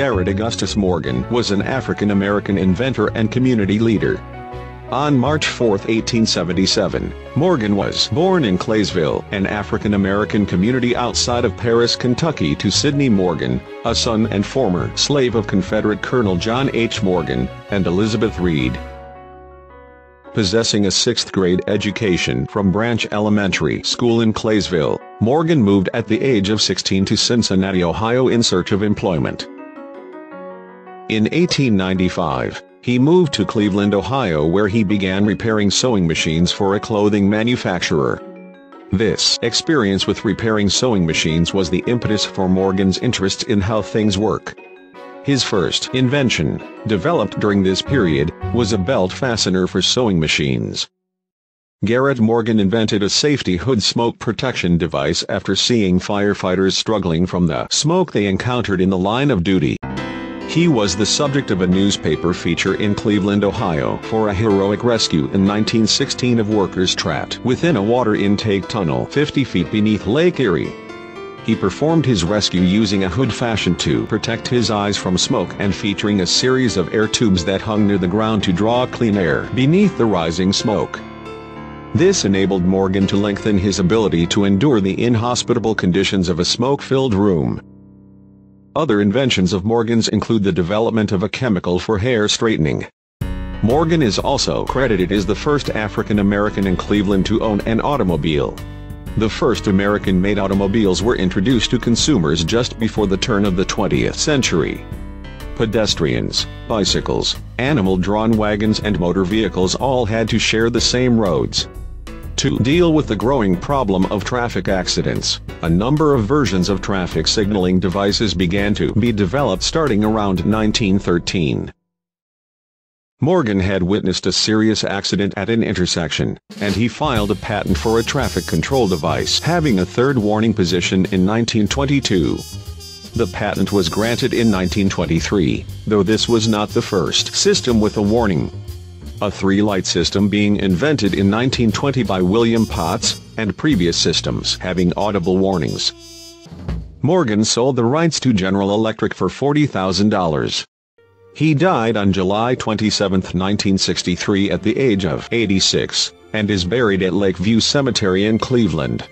Garrett Augustus Morgan was an African-American inventor and community leader. On March 4, 1877, Morgan was born in Claysville, an African-American community outside of Paris, Kentucky to Sidney Morgan, a son and former slave of Confederate Colonel John H. Morgan, and Elizabeth Reed. Possessing a sixth-grade education from Branch Elementary School in Claysville, Morgan moved at the age of 16 to Cincinnati, Ohio in search of employment. In 1895, he moved to Cleveland, Ohio where he began repairing sewing machines for a clothing manufacturer. This experience with repairing sewing machines was the impetus for Morgan's interest in how things work. His first invention, developed during this period, was a belt fastener for sewing machines. Garrett Morgan invented a safety hood smoke protection device after seeing firefighters struggling from the smoke they encountered in the line of duty. He was the subject of a newspaper feature in Cleveland, Ohio for a heroic rescue in 1916 of workers trapped within a water intake tunnel 50 feet beneath Lake Erie. He performed his rescue using a hood fashioned to protect his eyes from smoke and featuring a series of air tubes that hung near the ground to draw clean air beneath the rising smoke. This enabled Morgan to lengthen his ability to endure the inhospitable conditions of a smoke-filled room. Other inventions of Morgan's include the development of a chemical for hair straightening. Morgan is also credited as the first African American in Cleveland to own an automobile. The first American-made automobiles were introduced to consumers just before the turn of the 20th century. Pedestrians, bicycles, animal-drawn wagons and motor vehicles all had to share the same roads. To deal with the growing problem of traffic accidents, a number of versions of traffic signaling devices began to be developed starting around 1913. Morgan had witnessed a serious accident at an intersection, and he filed a patent for a traffic control device having a third warning position in 1922. The patent was granted in 1923, though this was not the first system with a warning a three-light system being invented in 1920 by William Potts, and previous systems having audible warnings. Morgan sold the rights to General Electric for $40,000. He died on July 27, 1963 at the age of 86, and is buried at Lakeview Cemetery in Cleveland.